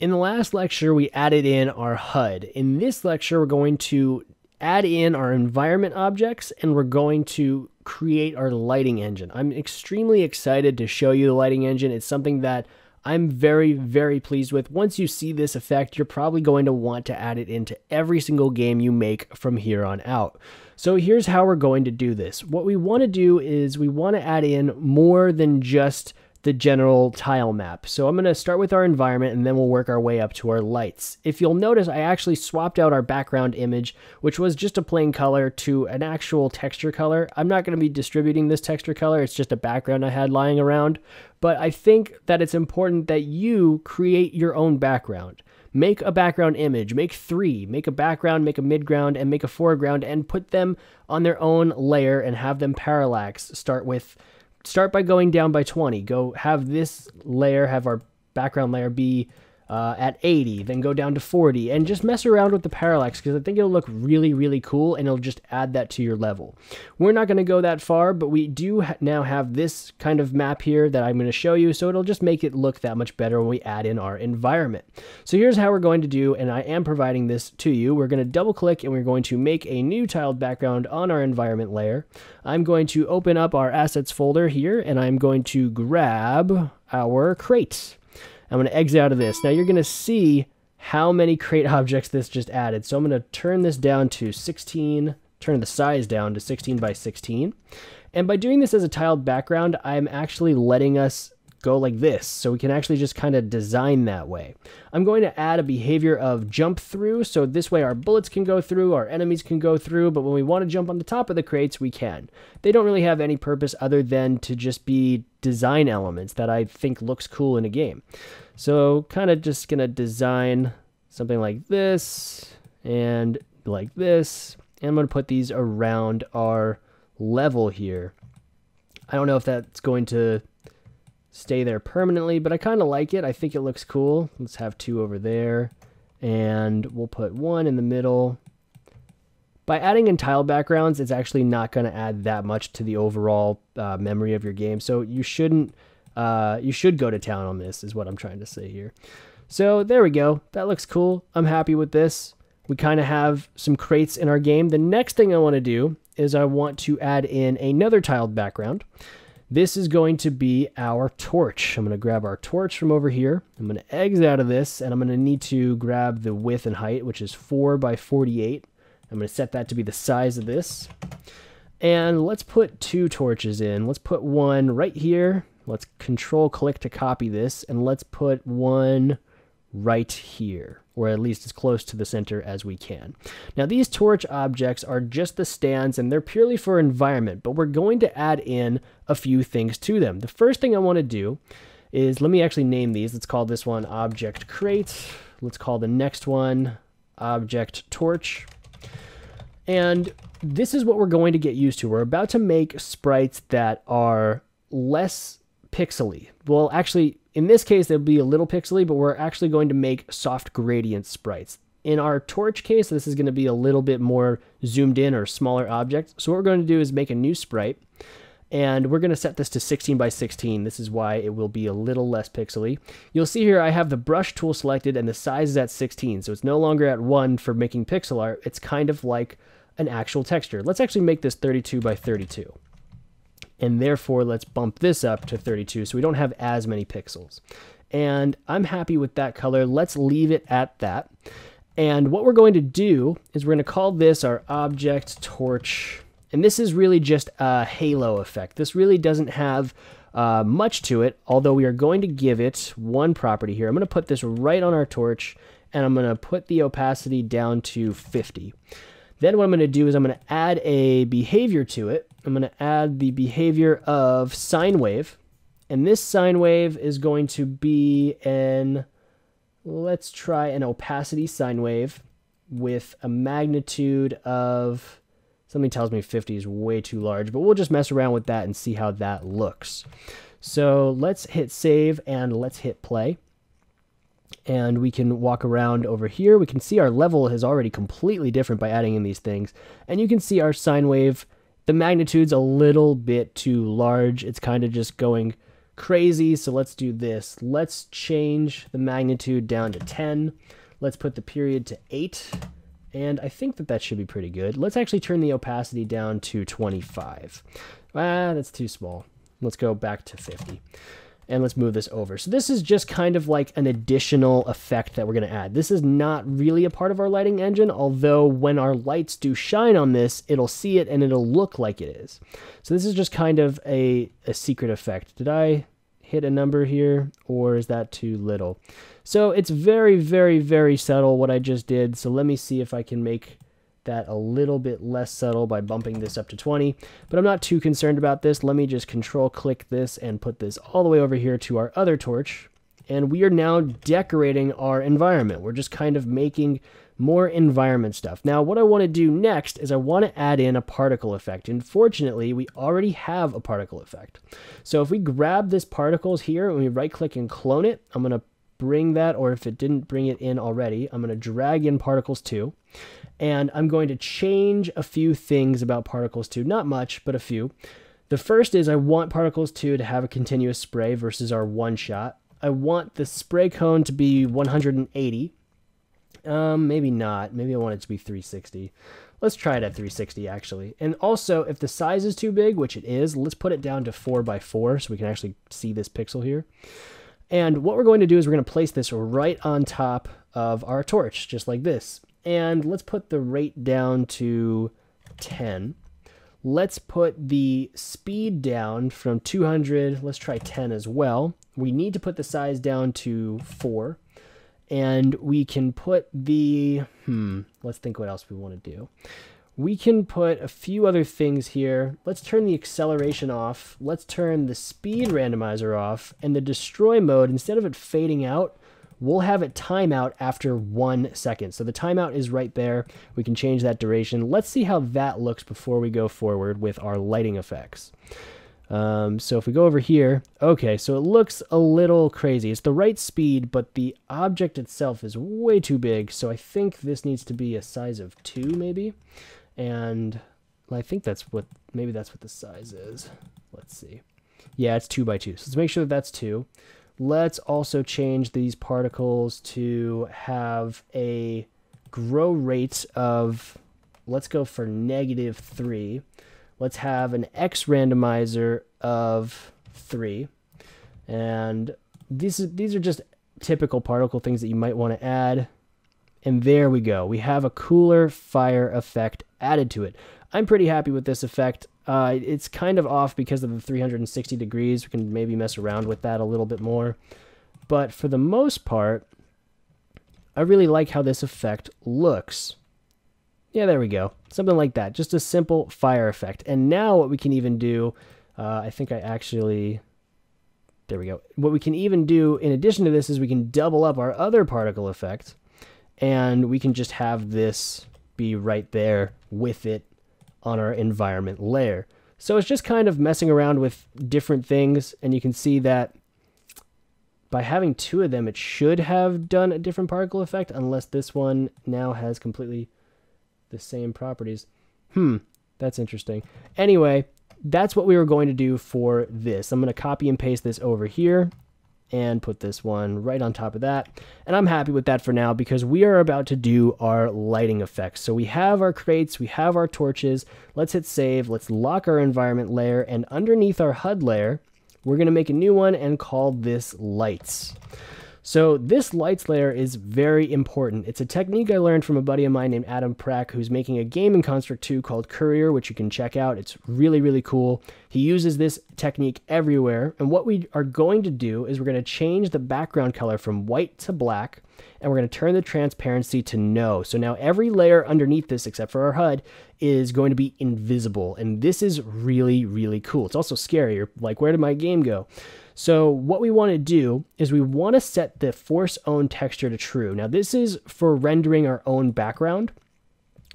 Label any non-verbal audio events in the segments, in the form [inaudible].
In the last lecture, we added in our HUD. In this lecture, we're going to add in our environment objects and we're going to create our lighting engine. I'm extremely excited to show you the lighting engine. It's something that I'm very, very pleased with. Once you see this effect, you're probably going to want to add it into every single game you make from here on out. So here's how we're going to do this. What we want to do is we want to add in more than just the general tile map. So I'm going to start with our environment and then we'll work our way up to our lights. If you'll notice, I actually swapped out our background image, which was just a plain color, to an actual texture color. I'm not going to be distributing this texture color. It's just a background I had lying around. But I think that it's important that you create your own background. Make a background image, make three, make a background, make a midground, and make a foreground, and put them on their own layer and have them parallax. Start with start by going down by 20. Go have this layer, have our background layer be uh, at 80, then go down to 40, and just mess around with the parallax because I think it'll look really, really cool and it'll just add that to your level. We're not going to go that far, but we do ha now have this kind of map here that I'm going to show you, so it'll just make it look that much better when we add in our environment. So here's how we're going to do, and I am providing this to you. We're going to double click and we're going to make a new tiled background on our environment layer. I'm going to open up our assets folder here, and I'm going to grab our crate. I'm going to exit out of this. Now you're going to see how many crate [laughs] objects this just added. So I'm going to turn this down to 16, turn the size down to 16 by 16. And by doing this as a tiled background, I'm actually letting us go like this. So we can actually just kind of design that way. I'm going to add a behavior of jump through. So this way our bullets can go through, our enemies can go through, but when we want to jump on the top of the crates, we can. They don't really have any purpose other than to just be design elements that I think looks cool in a game. So kind of just going to design something like this and like this. And I'm going to put these around our level here. I don't know if that's going to stay there permanently, but I kind of like it. I think it looks cool. Let's have two over there, and we'll put one in the middle. By adding in tile backgrounds, it's actually not going to add that much to the overall uh, memory of your game, so you shouldn't. Uh, you should go to town on this, is what I'm trying to say here. So there we go. That looks cool. I'm happy with this. We kind of have some crates in our game. The next thing I want to do is I want to add in another tiled background. This is going to be our torch. I'm going to grab our torch from over here. I'm going to exit out of this, and I'm going to need to grab the width and height, which is 4 by 48. I'm going to set that to be the size of this. And let's put two torches in. Let's put one right here. Let's control click to copy this, and let's put one right here, or at least as close to the center as we can. Now these torch objects are just the stands and they're purely for environment, but we're going to add in a few things to them. The first thing I want to do is, let me actually name these. Let's call this one object crate. Let's call the next one object torch. And this is what we're going to get used to. We're about to make sprites that are less pixely. Well, actually, in this case, they'll be a little pixely, but we're actually going to make soft gradient sprites. In our torch case, this is going to be a little bit more zoomed in or smaller object. So what we're going to do is make a new sprite, and we're going to set this to 16 by 16. This is why it will be a little less pixely. You'll see here I have the brush tool selected and the size is at 16, so it's no longer at 1 for making pixel art. It's kind of like an actual texture. Let's actually make this 32 by 32 and therefore let's bump this up to 32 so we don't have as many pixels. And I'm happy with that color. Let's leave it at that. And what we're going to do is we're going to call this our object torch. And this is really just a halo effect. This really doesn't have uh, much to it, although we are going to give it one property here. I'm going to put this right on our torch, and I'm going to put the opacity down to 50. Then what I'm going to do is I'm going to add a behavior to it. I'm going to add the behavior of sine wave. And this sine wave is going to be an, let's try an opacity sine wave with a magnitude of, something tells me 50 is way too large, but we'll just mess around with that and see how that looks. So let's hit save and let's hit play and we can walk around over here. We can see our level is already completely different by adding in these things. And you can see our sine wave, the magnitude's a little bit too large. It's kind of just going crazy. So let's do this. Let's change the magnitude down to 10. Let's put the period to 8. And I think that that should be pretty good. Let's actually turn the opacity down to 25. Ah, that's too small. Let's go back to 50 and let's move this over. So this is just kind of like an additional effect that we're going to add. This is not really a part of our lighting engine, although when our lights do shine on this, it'll see it and it'll look like it is. So this is just kind of a, a secret effect. Did I hit a number here or is that too little? So it's very, very, very subtle what I just did. So let me see if I can make that a little bit less subtle by bumping this up to 20, but I'm not too concerned about this. Let me just control click this and put this all the way over here to our other torch. And we are now decorating our environment. We're just kind of making more environment stuff. Now, what I want to do next is I want to add in a particle effect. Unfortunately, we already have a particle effect. So if we grab this particles here and we right click and clone it, I'm going to bring that, or if it didn't bring it in already, I'm going to drag in particles 2 and I'm going to change a few things about Particles 2. Not much, but a few. The first is I want Particles 2 to have a continuous spray versus our one shot. I want the spray cone to be 180. Um, maybe not. Maybe I want it to be 360. Let's try it at 360 actually. And also, if the size is too big, which it is, let's put it down to 4 by 4 so we can actually see this pixel here. And what we're going to do is we're going to place this right on top of our torch, just like this. And let's put the rate down to 10. Let's put the speed down from 200. Let's try 10 as well. We need to put the size down to 4. And we can put the, hmm, let's think what else we want to do. We can put a few other things here. Let's turn the acceleration off. Let's turn the speed randomizer off. And the destroy mode, instead of it fading out, we'll have it timeout after one second. So the timeout is right there. We can change that duration. Let's see how that looks before we go forward with our lighting effects. Um, so if we go over here, okay, so it looks a little crazy. It's the right speed, but the object itself is way too big. So I think this needs to be a size of two, maybe. And I think that's what, maybe that's what the size is. Let's see. Yeah, it's two by two. So let's make sure that that's two. Let's also change these particles to have a grow rate of, let's go for negative 3. Let's have an X randomizer of 3. And these, these are just typical particle things that you might want to add. And there we go. We have a cooler fire effect added to it. I'm pretty happy with this effect. Uh, it's kind of off because of the 360 degrees. We can maybe mess around with that a little bit more. But for the most part, I really like how this effect looks. Yeah, there we go. Something like that. Just a simple fire effect. And now what we can even do, uh, I think I actually... There we go. What we can even do in addition to this is we can double up our other particle effect. And we can just have this be right there with it on our environment layer. So it's just kind of messing around with different things, and you can see that by having two of them, it should have done a different particle effect, unless this one now has completely the same properties. Hmm, that's interesting. Anyway, that's what we were going to do for this. I'm going to copy and paste this over here and put this one right on top of that. And I'm happy with that for now because we are about to do our lighting effects. So we have our crates, we have our torches. Let's hit save. Let's lock our environment layer. And underneath our HUD layer, we're to make a new one and call this lights. So this lights layer is very important. It's a technique I learned from a buddy of mine named Adam Prack, who's making a game in Construct 2 called Courier, which you can check out. It's really, really cool. He uses this technique everywhere. And what we are going to do is we're going to change the background color from white to black, and we're going to turn the transparency to no. So now every layer underneath this, except for our HUD, is going to be invisible. And this is really, really cool. It's also scary. You're like, where did my game go? So what we want to do is we want to set the force own texture to true. Now this is for rendering our own background.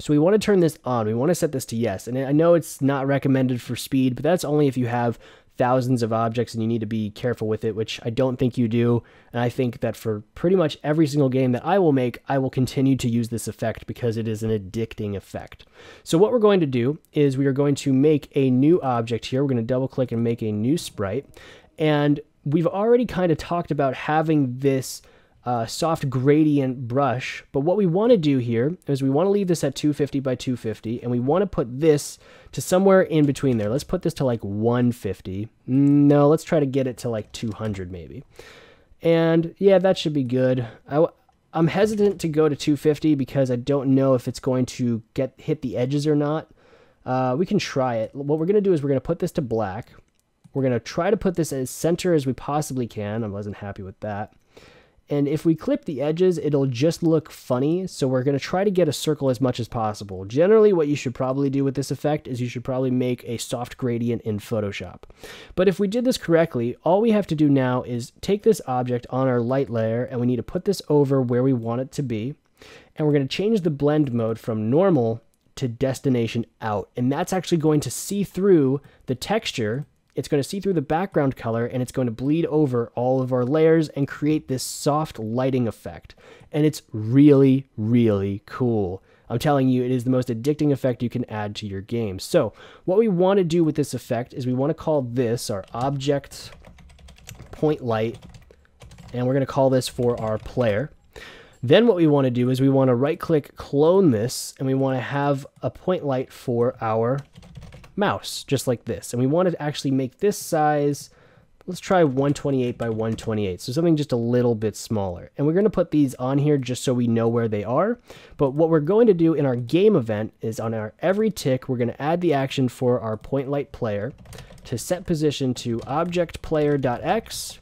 So we want to turn this on. We want to set this to yes. And I know it's not recommended for speed, but that's only if you have thousands of objects and you need to be careful with it, which I don't think you do. And I think that for pretty much every single game that I will make, I will continue to use this effect because it is an addicting effect. So what we're going to do is we are going to make a new object here. We're going to double click and make a new sprite. And we've already kind of talked about having this uh, soft gradient brush. But what we want to do here is we want to leave this at 250 by 250, and we want to put this to somewhere in between there. Let's put this to like 150. No, let's try to get it to like 200 maybe. And yeah, that should be good. I'm hesitant to go to 250 because I don't know if it's going to get hit the edges or not. Uh, we can try it. What we're going to do is we're going to put this to black. We're going to try to put this as center as we possibly can. I wasn't happy with that. And if we clip the edges, it'll just look funny. So we're going to try to get a circle as much as possible. Generally, what you should probably do with this effect is you should probably make a soft gradient in Photoshop. But if we did this correctly, all we have to do now is take this object on our light layer and we need to put this over where we want it to be. And we're going to change the blend mode from normal to destination out. And that's actually going to see through the texture it's going to see through the background color and it's going to bleed over all of our layers and create this soft lighting effect. And it's really, really cool. I'm telling you, it is the most addicting effect you can add to your game. So what we want to do with this effect is we want to call this our object point light, and we're going to call this for our player. Then what we want to do is we want to right click clone this and we want to have a point light for our mouse, just like this. And we want to actually make this size, let's try 128 by 128, so something just a little bit smaller. And we're going to put these on here just so we know where they are. But what we're going to do in our game event is on our every tick, we're going to add the action for our point light player to set position to object player.x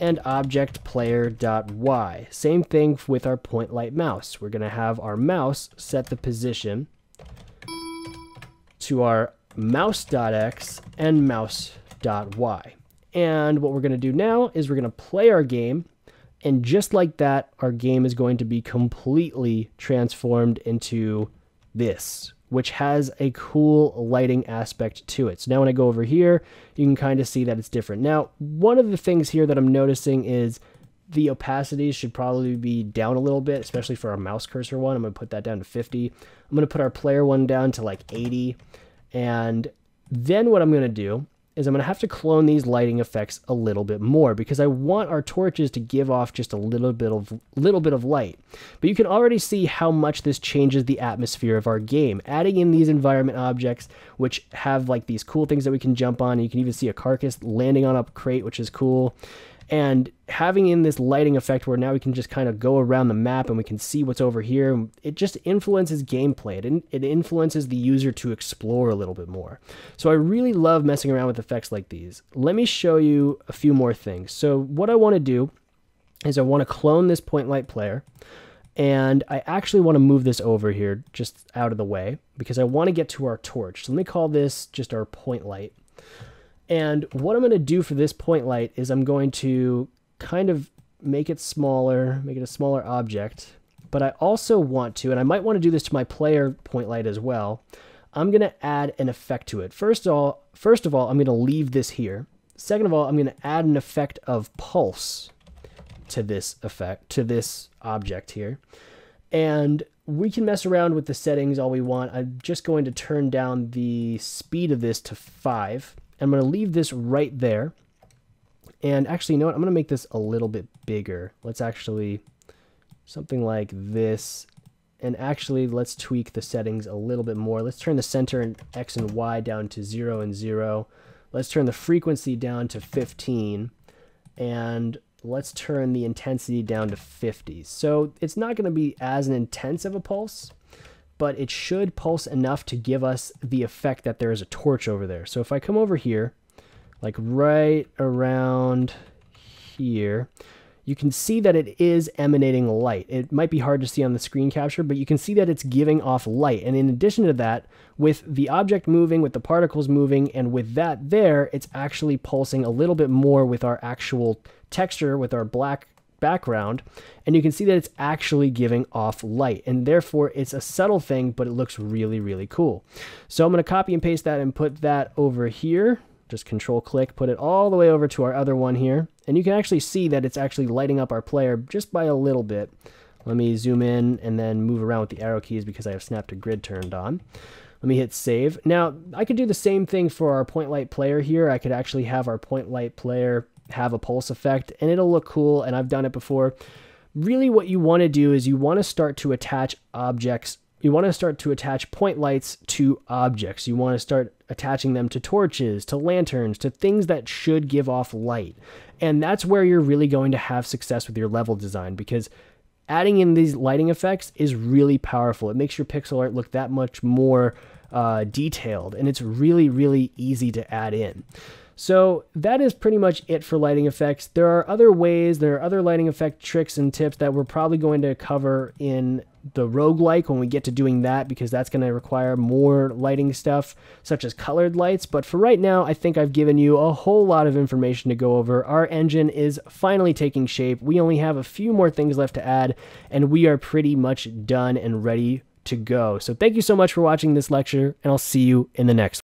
and object player.y. Same thing with our point light mouse. We're going to have our mouse set the position to our mouse.x and mouse.y. And what we're going to do now is we're going to play our game. And just like that, our game is going to be completely transformed into this, which has a cool lighting aspect to it. So now when I go over here, you can kind of see that it's different. Now, one of the things here that I'm noticing is the opacity should probably be down a little bit, especially for our mouse cursor one. I'm going to put that down to 50. I'm going to put our player one down to like 80. And then what I'm going to do is I'm going to have to clone these lighting effects a little bit more because I want our torches to give off just a little bit of little bit of light. But you can already see how much this changes the atmosphere of our game. Adding in these environment objects which have like these cool things that we can jump on. You can even see a carcass landing on a crate which is cool and having in this lighting effect where now we can just kind of go around the map and we can see what's over here it just influences gameplay it, it influences the user to explore a little bit more so i really love messing around with effects like these let me show you a few more things so what i want to do is i want to clone this point light player and I actually want to move this over here just out of the way because I want to get to our torch. So let me call this just our point light. And what I'm going to do for this point light is I'm going to kind of make it smaller, make it a smaller object. But I also want to, and I might want to do this to my player point light as well, I'm going to add an effect to it. First of all, first of all, I'm going to leave this here. Second of all, I'm going to add an effect of pulse to this effect, to this object here. And we can mess around with the settings all we want. I'm just going to turn down the speed of this to 5. I'm going to leave this right there. And actually, you know what? I'm going to make this a little bit bigger. Let's actually, something like this. And actually, let's tweak the settings a little bit more. Let's turn the center and X and Y down to 0 and 0. Let's turn the frequency down to 15. And let's turn the intensity down to 50. So it's not going to be as intense of a pulse, but it should pulse enough to give us the effect that there is a torch over there. So if I come over here, like right around here, you can see that it is emanating light. It might be hard to see on the screen capture, but you can see that it's giving off light. And in addition to that, with the object moving, with the particles moving, and with that there, it's actually pulsing a little bit more with our actual texture, with our black background and you can see that it's actually giving off light and therefore it's a subtle thing but it looks really really cool so i'm going to copy and paste that and put that over here just control click put it all the way over to our other one here and you can actually see that it's actually lighting up our player just by a little bit let me zoom in and then move around with the arrow keys because I have snap to grid turned on Let me hit save. Now, I could do the same thing for our point light player here. I could actually have our point light player have a pulse effect and it'll look cool and I've done it before. Really what you want to do is you want to start to attach objects you want to start to attach point lights to objects. You want to start attaching them to torches, to lanterns, to things that should give off light. And that's where you're really going to have success with your level design because adding in these lighting effects is really powerful. It makes your pixel art look that much more uh, detailed and it's really, really easy to add in. So that is pretty much it for lighting effects. There are other ways, there are other lighting effect tricks and tips that we're probably going to cover in the roguelike when we get to doing that because that's going to require more lighting stuff such as colored lights but for right now I think I've given you a whole lot of information to go over our engine is finally taking shape we only have a few more things left to add and we are pretty much done and ready to go. So thank you so much for watching this lecture and I'll see you in the next